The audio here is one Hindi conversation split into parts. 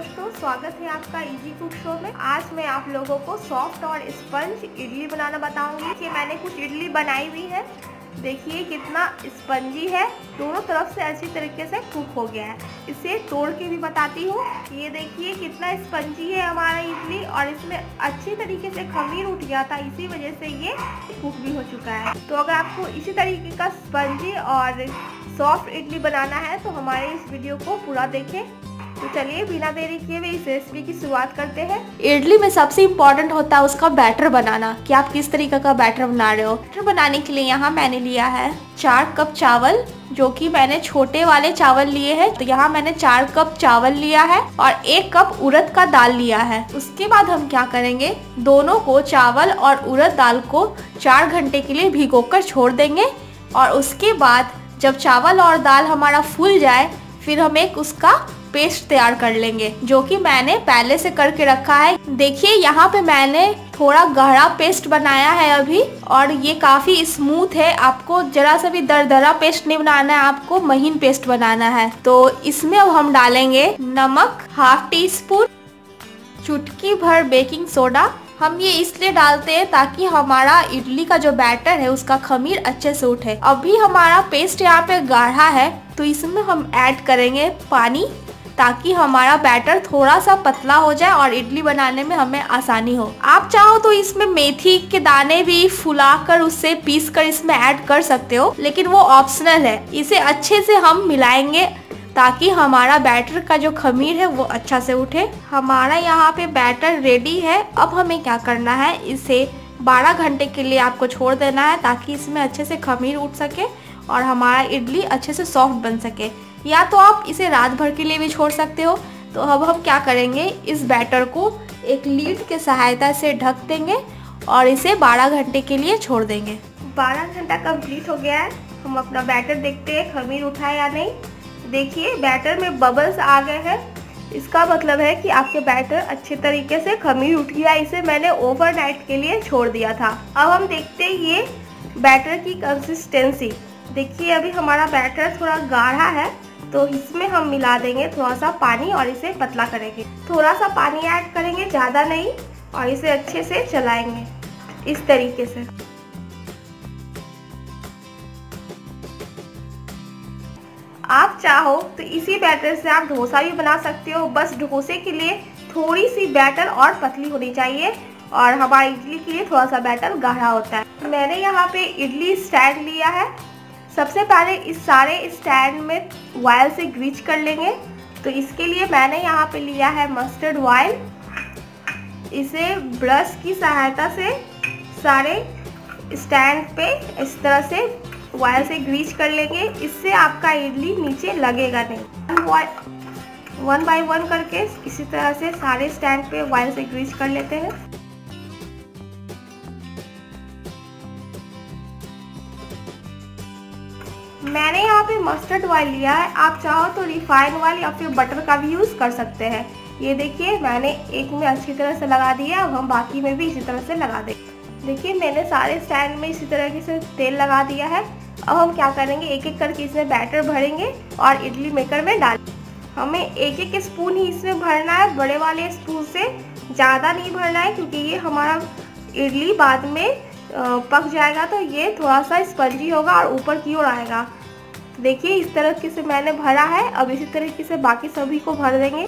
दोस्तों, स्वागत है आपका इजी कुक शो में। आज मैं आप लोगों को सॉफ्ट और स्पंज इडली बनाना बताऊँगी। कि मैंने कुछ इडली बनाई हुई है। देखिए, कितना स्पंजी है। दोनों तरफ़ से अच्छी तरीके से कुक हो गया है। इसे तोड़ के भी बताती हूँ। ये देखिए, कितना स्पंजी है हमारा इडली और इसमें अच्छी तरीके से खमीर उठ गया था। इसी वजह से ये कुक भी हो चुका है। तो अगर आपको इसी तरीके का स्पंजी और सॉफ्ट इडली बनाना है तो हमारे इस वीडियो को पूरा देखें। चलिए बिना देरी किए इस रेसिपी की शुरुआत करते हैं। इडली में सबसे इम्पोर्टेंट होता है उसका बैटर बनाना। कि आप किस तरीके का बैटर बना रहे हो? बैटर बनाने के लिए यहाँ मैंने लिया है चार कप चावल, जो कि मैंने छोटे वाले चावल लिए हैं। तो यहाँ मैंने चार कप चावल लिया है और एक कप उड़द का दाल लिया है। उसके बाद हम क्या करेंगे? दोनों को चावल और उड़द दाल को चार घंटे के लिए भिगोकर छोड़ देंगे और उसके बाद जब चावल और दाल हमारा फूल जाए, फिर हम एक उसका पेस्ट तैयार कर लेंगे, जो कि मैंने पहले से करके रखा है। देखिए, यहाँ पे मैंने थोड़ा गहरा पेस्ट बनाया है अभी, और ये काफ़ी स्मूथ है। आपको जरा सा भी दरदरा पेस्ट नहीं बनाना है, आपको महीन पेस्ट बनाना है। तो इसमें अब हम डालेंगे नमक हाफ़ टी स्पून चुटकी भर बेकिंग सोडा हम ये इसलिए डालते हैं ताकि हमारा इडली का जो बैटर है, उसका खमीर अच्छे से उठे। अभी हमारा पेस्ट यहाँ पे गाढ़ा है तो इसमें हम ऐड करेंगे पानी। ताकि हमारा बैटर थोड़ा सा पतला हो जाए और इडली बनाने में हमें आसानी हो। आप चाहो तो इसमें मेथी के दाने भी फुला कर उससे पीस कर इसमें ऐड कर सकते हो, लेकिन वो ऑप्शनल है। इसे अच्छे से हम मिलाएँगे ताकि हमारा बैटर का जो खमीर है वो अच्छा से उठे। हमारा यहाँ पे बैटर रेडी है। अब हमें क्या करना है? इसे 12 घंटे के लिए आपको छोड़ देना है ताकि इसमें अच्छे से खमीर उठ सके और हमारा इडली अच्छे से सॉफ्ट बन सके। या तो आप इसे रात भर के लिए भी छोड़ सकते हो। तो अब हम क्या करेंगे, इस बैटर को एक लीड के सहायता से ढक देंगे और इसे 12 घंटे के लिए छोड़ देंगे। 12 घंटा कंप्लीट हो गया है। हम अपना बैटर देखते हैं, खमीर उठा या नहीं। देखिए बैटर में बबल्स आ गए हैं। इसका मतलब है कि आपके बैटर अच्छे तरीके से खमीर उठ गया। इसे मैंने ओवरनाइट के लिए छोड़ दिया था। अब हम देखते हैं ये बैटर की कंसिस्टेंसी देखिए, अभी हमारा बैटर थोड़ा गाढ़ा है। तो इसमें हम मिला देंगे थोड़ा सा पानी और इसे पतला करेंगे। थोड़ा सा पानी ऐड करेंगे, ज़्यादा नहीं, और इसे अच्छे से चलाएँगे, इस तरीके से। आप चाहो तो इसी बैटर से आप डोसा भी बना सकते हो। बस डोसे के लिए थोड़ी सी बैटर और पतली होनी चाहिए, और हमारे इडली के लिए थोड़ा सा बैटर गाढ़ा होता है। मैंने यहाँ पे इडली स्टैंड लिया है। सबसे पहले इस सारे स्टैंड में वायल से ग्रीच कर लेंगे। तो इसके लिए मैंने यहाँ पे लिया है मस्टर्ड वायल। इसे ब्रश की सहायता से सारे स्टैंड पे इस तरह से वायर से ग्रीच कर लेंगे। इससे आपका इडली नीचे लगेगा नहीं। वन बाय वन करके इसी तरह से सारे स्टैंड पे वायर से ग्रीच कर लेते हैं। मैंने यहाँ पे मस्टर्ड ऑयल लिया है। आप चाहो तो रिफाइन ऑयल या फिर बटर का भी यूज़ कर सकते हैं। ये देखिए, मैंने एक में अच्छी तरह से लगा दिया अब हम बाकी में भी इसी तरह से लगा देंगे देखिए, मैंने सारे स्टैंड में इसी तरह से तेल लगा दिया है। अब हम क्या करेंगे? एक एक करके इसमें बैटर भरेंगे और इडली मेकर में डाल हमें एक एक स्पून ही इसमें भरना है। बड़े वाले स्पून से ज़्यादा नहीं भरना है, क्योंकि ये हमारा इडली बाद में पक जाएगा तो ये थोड़ा सा स्पंजी होगा और ऊपर की ओर आएगा। देखिए, इस तरीके से मैंने भरा है। अब इसी तरीके से बाकी सभी को भर देंगे।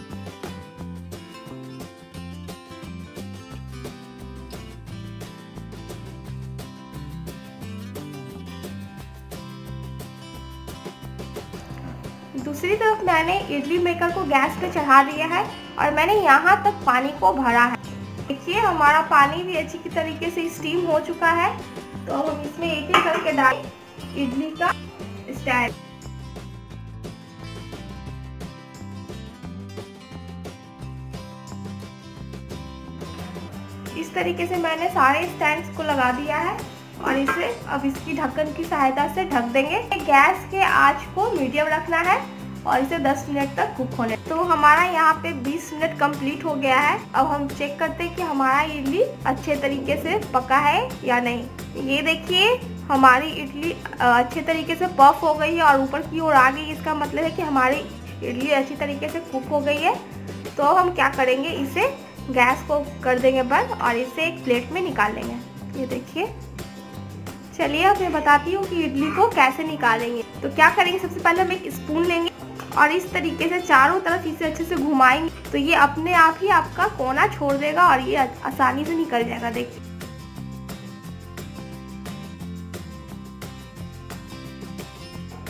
दूसरी तरफ़ मैंने इडली मेकर को गैस पे चढ़ा दिया है और मैंने यहाँ तक पानी को भरा है। देखिए, हमारा पानी भी अच्छी तरीके से स्टीम हो चुका है। तो हम इसमें एक एक करके डाल इडली का स्टैंड इस तरीके से मैंने सारे स्टैंड्स को लगा दिया है और इसे अब इसकी ढक्कन की सहायता से ढक देंगे। गैस के आँच को मीडियम रखना है और इसे 10 मिनट तक कुक होने तो हमारा यहाँ पे 20 मिनट कंप्लीट हो गया है। अब हम चेक करते हैं कि हमारा इडली अच्छे तरीके से पका है या नहीं। ये देखिए, हमारी इडली अच्छे तरीके से पफ हो गई है और ऊपर की ओर आ गई। इसका मतलब है कि हमारी इडली अच्छी तरीके से कुक हो गई है। तो हम क्या करेंगे इसे गैस को कर देंगे बंद और इसे एक प्लेट में निकाल लेंगे। ये देखिए। चलिए अब मैं बताती हूँ कि इडली को कैसे निकालेंगे। तो क्या करेंगे? सबसे पहले हम एक स्पून लेंगे और इस तरीके से चारों तरफ़ इसे अच्छे से घुमाएँगे। तो ये अपने आप ही आपका कोना छोड़ देगा और ये आसानी से निकल जाएगा। देखिए।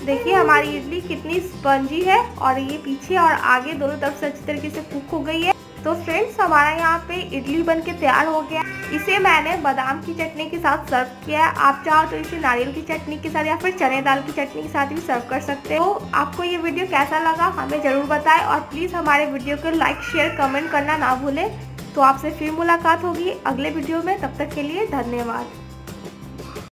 देखिए, हमारी इडली कितनी स्पंजी है और ये पीछे और आगे दोनों तरफ़ से अच्छी तरीके से कुक हो गई है। तो फ्रेंड्स, हमारा यहाँ पे इडली बन के तैयार हो गया इसे मैंने बादाम की चटनी के साथ सर्व किया है। आप चाहो तो इसे नारियल की चटनी के साथ या फिर चने दाल की चटनी के साथ भी सर्व कर सकते हो। तो आपको ये वीडियो कैसा लगा, हमें ज़रूर बताएँ और प्लीज़ हमारे वीडियो को लाइक, शेयर, कमेंट करना ना भूलें। तो आपसे फिर मुलाकात होगी अगले वीडियो में। तब तक के लिए धन्यवाद।